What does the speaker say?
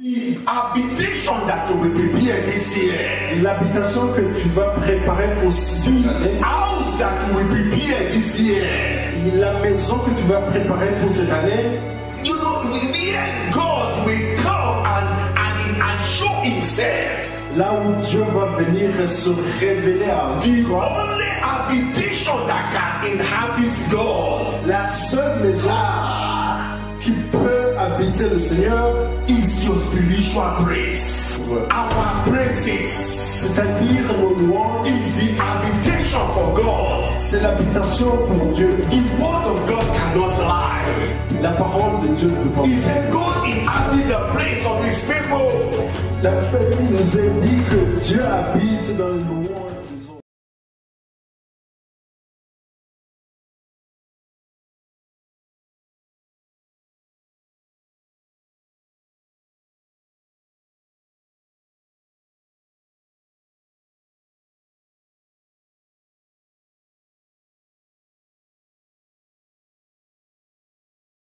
The habitation that you will prepare this year. L'habitation que tu vas préparer pour cette année, The house that you will prepare this year. la maison que tu vas préparer pour cette année, You know, where God will come and, and, and show himself. là où Dieu va venir se révéler à The only habitation that can inhabit God la seule maison peut habiter le Seigneur, is your spiritual praise. Our praises c'est-à-dire nos louanges, is the habitation for God. c'est l'habitation pour Dieu. The word of God cannot lie. La parole de Dieu ne peut pas He said, God inhabit the place of his people. La Bible nous a dit que Dieu habite dans le louange